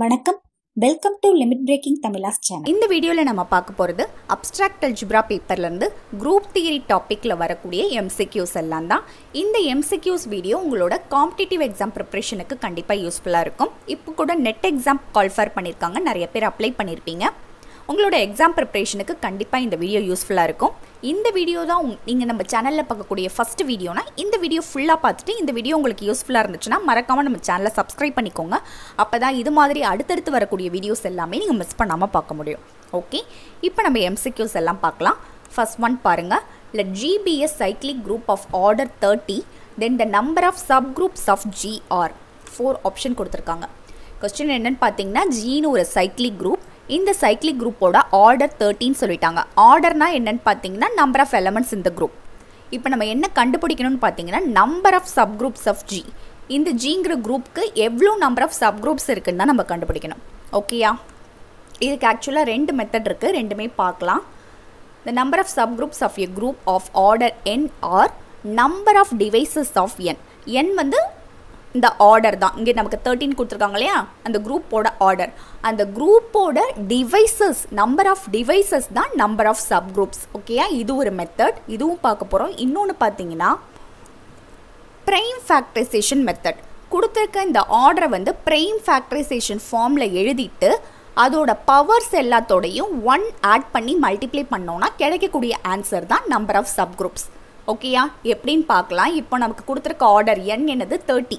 வணக்கம். Welcome to limit breaking Tamizhas channel இந்த வீடியோவில் நம்ம பார்க்க போகிறது அப்ட்ராக்ட் அல்ஜிப்ரா பேப்பர்லேருந்து குரூப் தியரி டாப்பிக்கில் வரக்கூடிய எம்சிக்யூஸ் எல்லாம் தான். இந்த எம்சிக்யூஸ் வீடியோ உங்களோட காம்படிட்டிவ் எக்ஸாம் ப்ரிப்ரேஷனுக்கு கண்டிப்பாக யூஸ்ஃபுல்லாக இருக்கும். இப்போ கூட நெட் எக்ஸாம் கால்ஃபர் பண்ணியிருக்காங்க நிறைய பேர் அப்ளை பண்ணியிருப்பீங்க உங்களோட எக்ஸாம் ப்ரிப்ரேஷனுக்கு கண்டிப்பாக இந்த வீடியோ யூஸ்ஃபுல்லாக இருக்கும். இந்த வீடியோ தான் நீங்கள் நம்ம சேனலில் பார்க்கக்கூடிய ஃபஸ்ட் வீடியோனா இந்த வீடியோ ஃபுல்லாக பார்த்துட்டு இந்த வீடியோ உங்களுக்கு யூஸ்ஃபுல்லாக இருந்துச்சுன்னா மறக்காமல் நம்ம சேனலை சப்ஸ்கிரைப் பண்ணிக்கோங்க. அப்போ தான் இது மாதிரி அடுத்தடுத்து வரக்கூடிய வீடியோஸ் எல்லாமே நீங்கள் மிஸ் பண்ணாமல் பார்க்க முடியும். ஓகே இப்போ நம்ம எம்சிக்யூஸ் எல்லாம் பார்க்கலாம். ஃபஸ்ட் ஒன் பாருங்கள் இல்லை GPS cyclic group of order thirty then the number of subgroups of G are four option கொடுத்துருக்காங்க. கொஸ்டின் என்னென்னு பார்த்தீங்கன்னா ஜின்னு ஒரு சைக்ளிக் குரூப் இந்த சைக்கிளிக் குரூப்போட ஆர்டர் தேர்ட்டின்னு சொல்லிட்டாங்க. ஆர்டர்னா என்னன்னு பார்த்தீங்கன்னா நம்பர் ஆஃப் எலமெண்ட்ஸ் இந்த குரூப் இப்போ நம்ம என்ன கண்டுபிடிக்கணும்னு பார்த்தீங்கன்னா number of subgroups of G இந்த ஜிங்கிற குரூப்புக்கு எவ்வளோ நம்பர் ஆஃப் சப் குரூப்ஸ் இருக்குன்னு தான் நம்ம கண்டுபிடிக்கணும். ஓகேயா இதுக்கு ஆக்சுவலாக ரெண்டு மெத்தட் இருக்குது ரெண்டுமே பார்க்கலாம். The number of subgroups of a group of order N or number of divisors of N N வந்து இந்த ஆர்டர் தான். இங்கே நமக்கு தேர்ட்டின் கொடுத்துருக்காங்க இல்லையா? அந்த குரூப்போட ஆர்டர் அந்த குரூப்போட டிவைசஸ் நம்பர் ஆஃப் டிவைசஸ் தான் நம்பர் ஆஃப் சப் குரூப்ஸ் ஓகேயா இது ஒரு மெத்தட் இதுவும் பார்க்க போகிறோம் இன்னொன்று பார்த்தீங்கன்னா ப்ரைம் ஃபேக்டரைசேஷன் மெத்தட் கொடுத்துருக்க இந்த ஆர்டரை வந்து ப்ரைம் ஃபேக்டரைசேஷன் ஃபார்மில் எழுதிட்டு அதோட பவர்ஸ் எல்லாத்தோடையும் ஒன் ஆட் பண்ணி மல்டிப்ளை பண்ணோன்னா கிடைக்கக்கூடிய ஆன்சர் தான் நம்பர் ஆஃப் சப் குரூப்ஸ் ஓகேயா எப்படின்னு பார்க்கலாம். இப்போ நமக்கு கொடுத்துருக்க ஆர்டர் என் என்னது? தேர்ட்டி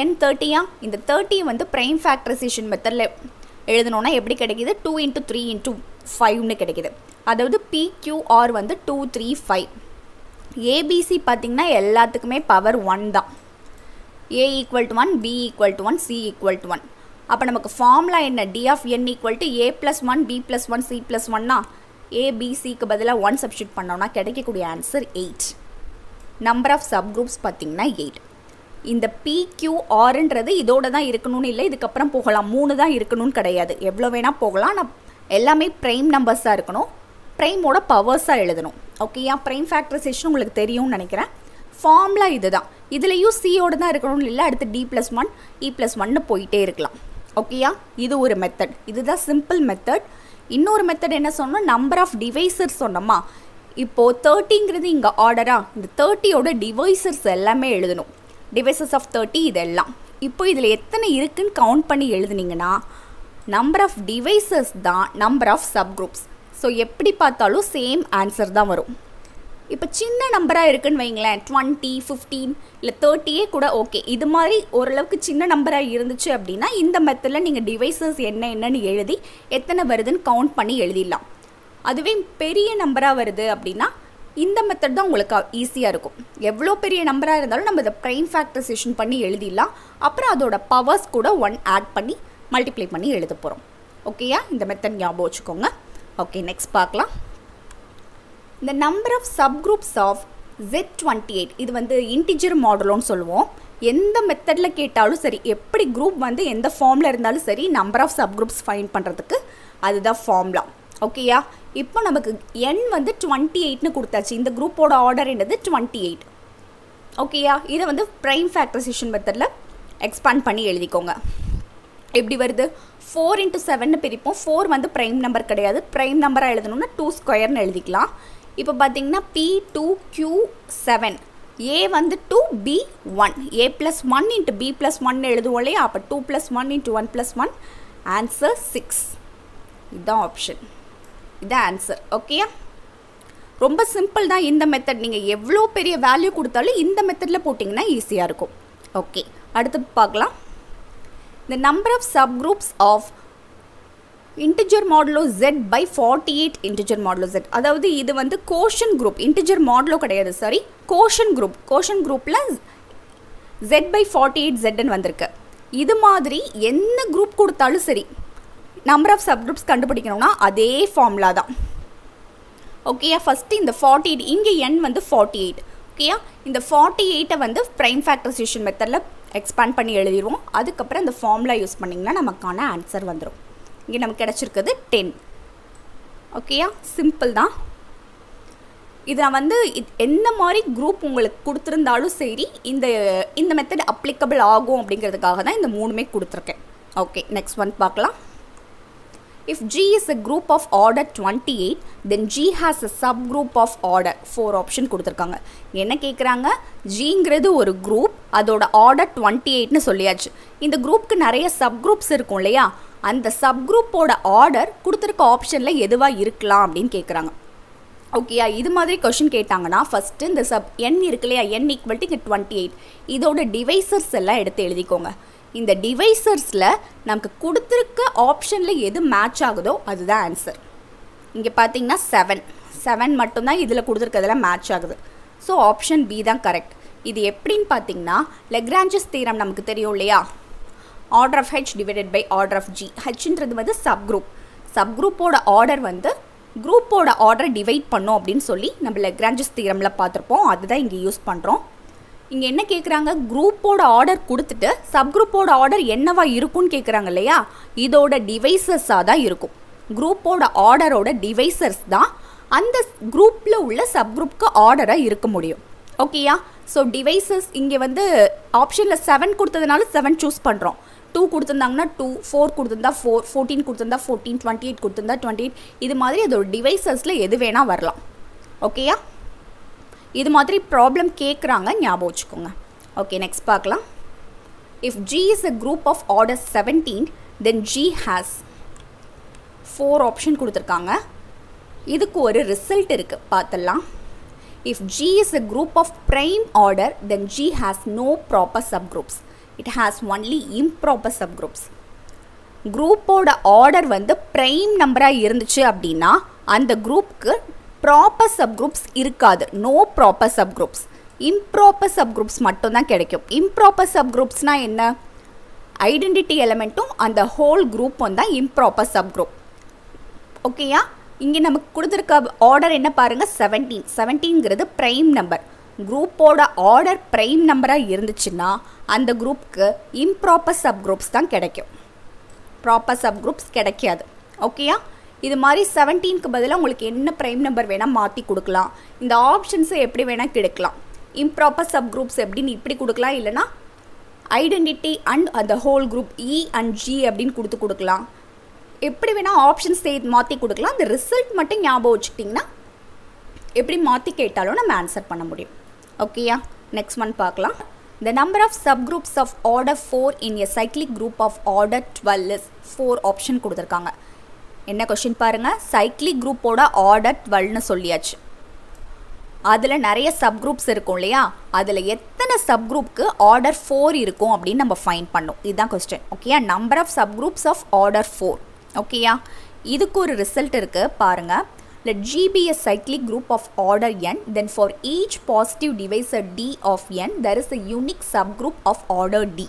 என் தேர்ட்டியா இந்த தேர்ட்டி வந்து ப்ரைம் ஃபேக்டரைசேஷன் மெத்தடில் எழுதணுன்னா எப்படி கிடைக்கிது? டூ இன்ட்டு த்ரீ இன்ட்டு ஃபைவ்னு கிடைக்கிது. அதாவது பிக்யூஆர் வந்து டூ த்ரீ ஃபைவ் ஏபிசி பார்த்திங்கன்னா எல்லாத்துக்குமே பவர் ஒன் தான். A equal to one B equal to one C equal to one அப்போ நமக்கு ஃபார்முலா என்ன? D of N equal to A plus one B plus one C plus ஒன்னா ஏபிசிக்கு பதிலாக one substitute பண்ணோம்னா கிடைக்கக்கூடிய answer eight number of subgroups பார்த்திங்கன்னா eight இந்த பிக்யூஆர்ன்றது இதோட தான் இருக்கணும்னு இல்லை இதுக்கப்புறம் போகலாம். மூணு தான் இருக்கணும்னு கிடையாது. எவ்வளோ வேணால் போகலாம். ஆனால் எல்லாமே ப்ரைம் நம்பர்ஸாக இருக்கணும். ப்ரைமோட பவர்ஸாக எழுதணும். ஓகேயா ப்ரைம் ஃபேக்டரைசேஷன் உங்களுக்கு தெரியும்னு நினைக்கிறேன். ஃபார்ம்லா இது தான் இதுலேயும் சியோட தான் இருக்கணும்னு இல்லை. அடுத்து D plus one E plus ஒன்னு போயிட்டே இருக்கலாம். ஓகேயா இது ஒரு மெத்தட் இதுதான் சிம்பிள் மெத்தட் இன்னொரு மெத்தட் என்ன சொன்னோம்? நம்பர் ஆஃப் டிவைசர்ஸ் சொன்னோமா? இப்போது தேர்ட்டிங்கிறது இங்கே ஆர்டரா இந்த தேர்ட்டியோட டிவைசர்ஸ் எல்லாமே எழுதணும். டிவைசஸ் ஆஃப் தேர்ட்டி இதெல்லாம். இப்போ இதில் எத்தனை இருக்குன்னு கவுண்ட் பண்ணி எழுதுனீங்கன்னா நம்பர் ஆஃப் டிவைசஸ் தான் number of subgroups so எப்படி பார்த்தாலும் சேம் ஆன்சர் தான் வரும். இப்போ சின்ன நம்பராக இருக்குன்னு வைங்களேன் டுவெண்ட்டி ஃபிஃப்டீன் இல்லை தேர்ட்டியே கூட ஓகே இது மாதிரி ஓரளவுக்கு சின்ன நம்பராக இருந்துச்சு அப்படின்னா இந்த மெத்தடில் நீங்கள் டிவைசஸ் என்ன என்னன்னு எழுதி எத்தனை வருதுன்னு கவுண்ட் பண்ணி எழுதிடலாம். அதுவே பெரிய நம்பராக வருது அப்படின்னா இந்த மெத்தட் தான் உங்களுக்கு ஈஸியாக இருக்கும். எவ்வளோ பெரிய நம்பராக இருந்தாலும் நம்ம இதை ப்ரைம் ஃபேக்டரைசேஷன் பண்ணி எழுதிடலாம். அப்புறம் அதோட பவர்ஸ் கூட ஒன் ஆட் பண்ணி மல்டிப்ளை பண்ணி எழுத போகிறோம் ஓகேயா இந்த மெத்தட் ஞாபகம் வச்சுக்கோங்க. ஓகே நெக்ஸ்ட் பார்க்கலாம். இந்த number of subgroups of Z twenty eight இது வந்து இன்டிஜர் மாடலோன்னு சொல்லுவோம். எந்த மெத்தடில் கேட்டாலும் சரி எப்படி குரூப் வந்து எந்த ஃபார்மில் இருந்தாலும் சரி number of subgroups fine பண்ணுறதுக்கு அதுதான் ஃபார்ம்லாம் ஓகேயா இப்போ நமக்கு என் வந்து டுவெண்ட்டி எயிட்னு கொடுத்தாச்சு. இந்த குரூப்போட ஆர்டர் என்னது? டுவெண்ட்டி எயிட் ஓகேயா இதை வந்து ப்ரைம் ஃபேக்டரைசேஷன் மெத்தடில் எக்ஸ்பேண்ட் பண்ணி எழுதிக்கோங்க. எப்படி வருது? ஃபோர் இன்ட்டு செவன்னு பிரிப்போம். ஃபோர் வந்து ப்ரைம் நம்பர் கிடையாது. ப்ரைம் நம்பராக எழுதணும்னா டூ ஸ்கொயர்னு எழுதிக்கலாம். இப்போ பார்த்தீங்கன்னா P two Q seven A வந்து two B one A plus one into B plus one எழுதுவோம் இல்லையா? அப்போ two plus one into one plus one answer six இதுதான் ஆப்ஷன் இதுதான் ஆன்சர் ஓகேயா ரொம்ப சிம்பிள் தான் இந்த மெத்தட் நீங்கள் எவ்வளோ பெரிய வேல்யூ கொடுத்தாலும் இந்த மெத்தடில் போட்டிங்கன்னா ஈஸியாக இருக்கும். ஓகே அடுத்து பார்க்கலாம். The number of subgroups of integer modulo Z by forty eight integer modulo Z அதாவது இது வந்து கோஷன் குரூப் இன்டிஜர் மாடலோ கிடையாது சாரி கோஷன் குரூப் கோஷன் குரூப்பில் ஜெட் பை ஃபார்ட்டி எயிட் ஜெட்னு வந்திருக்கு. இது மாதிரி என்ன குரூப் கொடுத்தாலும் சரி நம்பர் ஆஃப் சப்குரூப்ஸ் கண்டுபிடிக்கணும்னா அதே ஃபார்முலா தான். ஓகேயா ஃபஸ்ட்டு இந்த ஃபார்ட்டி எயிட் இங்கே என் வந்து ஃபார்ட்டி எயிட் ஓகேயா இந்த ஃபார்ட்டி எயிட்டை வந்து ப்ரைம் ஃபேக்டரைசேஷன் மெத்தடில் எக்ஸ்பேண்ட் பண்ணி எழுதிடுவோம் அதுக்கப்புறம் இந்த ஃபார்முலா யூஸ் பண்ணிங்கன்னா நமக்கான ஆன்சர் வந்துடும் இங்கே நமக்கு கிடச்சிருக்குது டென் ஓகேயா சிம்பிள் தான். இது நான் வந்து எந்த மாதிரி குரூப் உங்களுக்கு கொடுத்துருந்தாலும் சரி இந்த இந்த மெத்தட் அப்ளிகபிள் ஆகும் அப்படிங்கிறதுக்காக தான் இந்த மூணுமே கொடுத்துருக்கேன். ஓகே நெக்ஸ்ட் ஒன் பார்க்கலாம். If G is a group of order 28, then G has a subgroup of order. Four option கொடுத்துருக்காங்க. என்ன கேட்குறாங்க ஜிங்கிறது ஒரு குரூப் அதோட ஆர்டர் டுவெண்ட்டி எயிட்னு சொல்லியாச்சு. இந்த குரூப்க்கு நிறைய சப்குரூப்ஸ் இருக்கும் இல்லையா? அந்த சப்குரூப்போட ஆர்டர் கொடுத்துருக்க ஆப்ஷனில் எதுவாக இருக்கலாம் அப்படின்னு கேட்குறாங்க ஓகேயா இது மாதிரி கொஷின் கேட்டாங்கன்னா ஃபஸ்ட்டு இந்த சப் என் இருக்கு இல்லையா? என் ஈக்குவல் டு இங்கே டுவெண்ட்டி எயிட் இதோட டிவைசர்ஸ் எல்லாம் எடுத்து எழுதிக்கோங்க. இந்த டிவைசர்ஸில் நமக்கு கொடுத்துருக்க ஆப்ஷனில் எது மேட்ச் ஆகுதோ அதுதான் ஆன்சர் இங்கே பார்த்தீங்கன்னா செவன் செவன் மட்டும்தான் இதில் கொடுத்துருக்கிறதுல மேட்ச் ஆகுது. ஸோ ஆப்ஷன் பி தான் கரெக்ட் இது எப்படின்னு பார்த்தீங்கன்னா லெக்ராஞ்சஸ் தீரம் நமக்கு தெரியும் இல்லையா? Order of H divided by order of G ஹெச்ன்றது வந்து சப் குரூப் சப் குரூப்போட ஆர்டர் வந்து குரூப்போட ஆர்டரை டிவைட் பண்ணோம் அப்படின்னு சொல்லி நம்ம லெக்ராஞ்சஸ் தீரமில் பார்த்துருப்போம். அதுதான் இங்கே யூஸ் பண்ணுறோம் இங்கே என்ன கேட்குறாங்க குரூப்போட ஆர்டர் கொடுத்துட்டு சப் குரூப்போட ஆர்டர் என்னவா இருக்கும்னு கேட்குறாங்க இல்லையா? இதோட டிவைசஸாக தான் இருக்கும். குரூப்போட ஆர்டரோட டிவைசர்ஸ் தான் அந்த குரூப்பில் உள்ள சப் குரூப்க்கு ஆர்டராக இருக்க முடியும். ஓகேயா? ஸோ டிவைசஸ் இங்கே வந்து ஆப்ஷனில் செவன் கொடுத்ததுனால செவன் சூஸ் பண்ணுறோம் டூ கொடுத்துருந்தாங்கன்னா டூ ஃபோர் கொடுத்துருந்தா ஃபோர் ஃபோர்டீன் கொடுத்துருந்தா ஃபோர்டீன் டுவெண்ட்டி எயிட் கொடுத்துருந்தா டுவெண்ட்டி எயிட் இது மாதிரி அதோட டிவைசஸில் எது வேணால் வரலாம். ஓகேயா? இது மாதிரி ப்ராப்ளம் கேட்குறாங்க ஞாபகம் வச்சுக்கோங்க. ஓகே நெக்ஸ்ட் பார்க்கலாம். If G is a group of order seventeen then G has four option கொடுத்துருக்காங்க. இதுக்கு ஒரு ரிசல்ட் இருக்குது பார்த்துடலாம். If G is a group of prime order then G has no proper subgroups it has only improper subgroups குரூப்போட order வந்து prime நம்பராக இருந்துச்சு அப்படின்னா அந்த குரூப்க்கு ப்ராப்பர் சப் குரூப்ஸ் இருக்காது. No proper subgroups improper subgroups மட்டும்தான் கிடைக்கும். இம்ப்ராப்பர் சப் குரூப்ஸ்னால் என்ன? ஐடென்டிட்டி எலமெண்ட்டும் அந்த ஹோல் குரூப்பும் தான் இம்ப்ராப்பர் சப் குரூப் ஓகேயா இங்கே நமக்கு கொடுத்துருக்க ஆர்டர் என்ன பாருங்கள் செவன்டீன் செவன்டீன்கிறது ப்ரைம் நம்பர் குரூப்போட ஆர்டர் ப்ரைம் நம்பராக இருந்துச்சுன்னா அந்த குரூப்புக்கு இம்ப்ராப்பர் சப் குரூப்ஸ் தான் கிடைக்கும். ப்ராப்பர் சப் குரூப்ஸ் கிடைக்காது ஓகேயா இது மாதிரி செவன்டீனுக்கு பதிலாக உங்களுக்கு என்ன ப்ரைம் நம்பர் வேணால் மாற்றி கொடுக்கலாம். இந்த ஆப்ஷன்ஸை எப்படி வேணால் கிடைக்கலாம். இம்ப்ராப்பர் சப் குரூப்ஸ் எப்படின்னு இப்படி கொடுக்கலாம் இல்லைனா ஐடென்டிட்டி அண்ட் அந்த whole group E and G அப்படின்னு கொடுத்து கொடுக்கலாம். எப்படி வேணால் ஆப்ஷன்ஸ் மாற்றி கொடுக்கலாம். அந்த ரிசல்ட் மட்டும் ஞாபகம் வச்சுக்கிட்டிங்கன்னா எப்படி மாற்றி கேட்டாலும் நம்ம ஆன்சர் பண்ண முடியும். ஓகேயா நெக்ஸ்ட் ஒன் பார்க்கலாம். The number of subgroups of order four in a cyclic group of order twelve is four option கொடுத்துருக்காங்க. என்ன கொஷின் பாருங்கள் சைக்ளிக் குரூப்போட ஆர்டர் டுவெல்னு சொல்லியாச்சு. அதில் நிறைய சப் குரூப்ஸ் இருக்கும் இல்லையா? அதில் எத்தனை சப் குரூப்க்கு ஆர்டர் ஃபோர் இருக்கும் அப்படின்னு நம்ம ஃபைன் பண்ணோம். இதுதான் கொஸ்டின் ஓகேயா number of subgroups of order four ஓகேயா இதுக்கு ஒரு ரிசல்ட் இருக்குது பாருங்கள் let GPS be a cyclic group of order n, then for each positive divisor D of n, there is a unique subgroup of order D.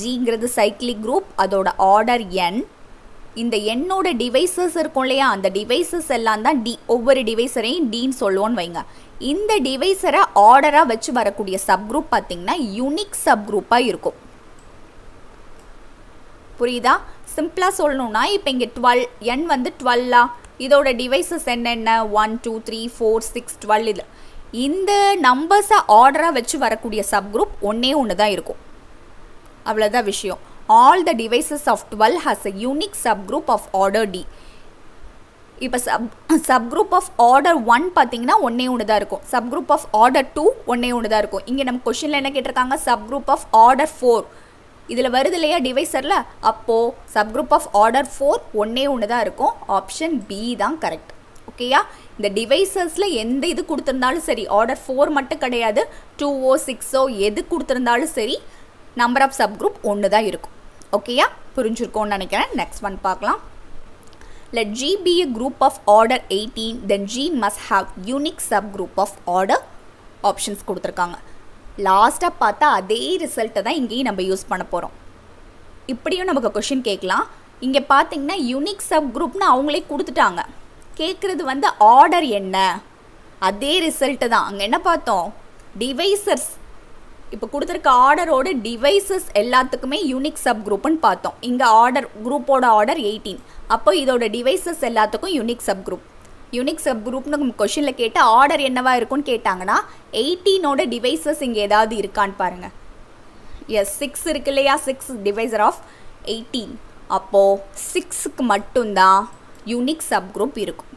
ஜிங்கிறது cyclic group அதோட order என் இந்த எண்ணோட devices இருக்கும் இல்லையா? அந்த டிவைசஸ் எல்லாம் தான் டி ஒவ்வொரு டிவைசரையும் டின்னு சொல்லுவோன்னு வைங்க. இந்த டிவைசரை ஆர்டராக வச்சு வரக்கூடிய சப்குரூப் பார்த்தீங்கன்னா யூனிக் சப்குரூப்பாக இருக்கும். புரியுதா? சிம்பிளாக சொல்லணும்னா இப்போ இங்கே டுவெல் என் வந்து டுவெல்லா இதோட டிவைசஸ் என்னென்ன? One two three four six twelve இது. இந்த நம்பர்ஸை ஆர்டராக வச்சு வரக்கூடிய சப் குரூப் ஒன்றே ஒன்று தான் இருக்கும். அவ்வளோதான் விஷயம். All the divisors of twelve has a unique subgroup of order D இப்போ sub subgroup of order one பார்த்தீங்கன்னா ஒன்றே ஒன்று தான் இருக்கும். சப்குரூப் ஆஃப் ஆர்டர் டூ ஒன்றே ஒன்று தான் இருக்கும். இங்கே நம்ம கொஷினில் என்ன கேட்டிருக்காங்க? சப்குரூப் ஆஃப் ஆர்டர் ஃபோர் இதில் வருது இல்லையா டிவைசரில் அப்போது subgroup of order four ஒன்றே ஒன்று தான் இருக்கும். ஆப்ஷன் பி தான் கரெக்ட் ஓகேயா இந்த டிவைசஸில் எந்த இது கொடுத்துருந்தாலும் சரி ஆர்டர் ஃபோர் மட்டும் கிடையாது. டூவோ சிக்ஸோ எது கொடுத்துருந்தாலும் சரி நம்பர் ஆஃப் சப்குரூப் ஒன்று தான் இருக்கும். ஓகேயா புரிஞ்சிருக்கோன்னு நினைக்கிறேன். நெக்ஸ்ட் ஒன் பார்க்கலாம். Let G be a group of order 18 then G must have unique subgroup of order options கொடுத்துருக்காங்க. லாஸ்ட்டாக பார்த்தா அதே ரிசல்ட்டை தான் இங்கேயும் நம்ம யூஸ் பண்ண போகிறோம் இப்படியும் நமக்கு கொஷின் கேட்கலாம். இங்கே பார்த்தீங்கன்னா யூனிக் சப் குரூப்னு அவங்களே கொடுத்துட்டாங்க. கேட்குறது வந்து ஆர்டர் என்ன? அதே ரிசல்ட்டு தான். அங்கே என்ன பார்த்தோம்? டிவைசர்ஸ் இப்போ கொடுத்துருக்க ஆர்டரோட டிவைசஸ் எல்லாத்துக்குமே யூனிக் சப் குரூப்னு பார்த்தோம். இங்கே ஆர்டர் குரூப்போட ஆர்டர் எயிட்டீன் அப்போ இதோட டிவைசஸ் எல்லாத்துக்கும் unique subgroup unique sub குரூப்னு கொஷினில் கேட்டு ஆர்டர் என்னவா இருக்கும்னு கேட்டாங்கன்னா எயிட்டீனோட டிவைசஸ் இங்கே ஏதாவது இருக்கான்னு பாருங்கள் எஸ் சிக்ஸ் இருக்கு இல்லையா? சிக்ஸ் டிவைசர் ஆஃப் எயிட்டீன் அப்போது சிக்ஸுக்கு மட்டும்தான் யூனிக் சப் குரூப் இருக்கும்.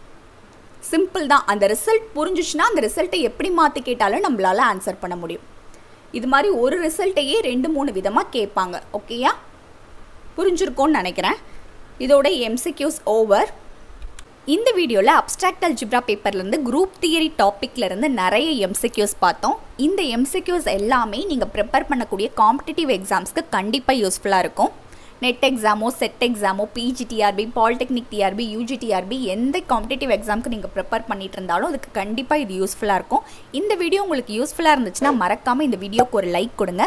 சிம்பிள் தான். அந்த ரிசல்ட் புரிஞ்சிச்சுன்னா அந்த ரிசல்ட்டை எப்படி மாற்றி கேட்டாலும் நம்மளால் ஆன்சர் பண்ண முடியும். இது மாதிரி ஒரு ரிசல்ட்டையே ரெண்டு மூணு விதமாக கேட்பாங்க. ஓகேயா புரிஞ்சிருக்கோன்னு நினைக்கிறேன். இதோட எம்சிக்யூஸ் ஓவர் இந்த வீடியோவில் அப்ட்ராக்ட் அல்ஜிப்ரா பேப்பர்லேருந்து குரூப் தியரி டாப்பிக்லேருந்து நிறைய எம்சிக்யூஸ் பார்த்தோம். இந்த எம்சிக்யூஸ் எல்லாமே நீங்கள் ப்ரிப்பேர் பண்ணக்கூடிய காம்படிட்டிவ் எக்ஸாம்ஸ்க்கு கண்டிப்பாக யூஸ்ஃபுல்லாக இருக்கும். நெட் எக்ஸாமோ set எக்ஸாமோ PG TRB polytechnic TRB UG TRB எந்த காம்படிட்டிவ் எக்ஸாமுக்கு நீங்கள் ப்ரிப்பேர் பண்ணிட்டு இருந்தாலும் அதுக்கு கண்டிப்பாக இது யூஸ்ஃபுல்லாக இருக்கும். இந்த வீடியோ உங்களுக்கு யூஸ்ஃபுல்லாக இருந்துச்சுன்னா மறக்காமல் இந்த வீடியோக்கு ஒரு லைக் கொடுங்க.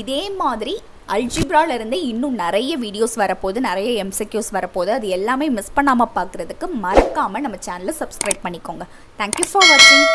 இதே மாதிரி அல்ஜிப்ராலேருந்து இன்னும் நிறைய வீடியோஸ் வரப்போகுது நிறைய எம்சிக்யூஸ் வரப்போகுது. அது எல்லாமே மிஸ் பண்ணாமல் பார்க்குறதுக்கு மறக்காமல் நம்ம சேனலை சப்ஸ்கிரைப் பண்ணிக்கோங்க. தேங்க்யூ ஃபார் வாட்சிங்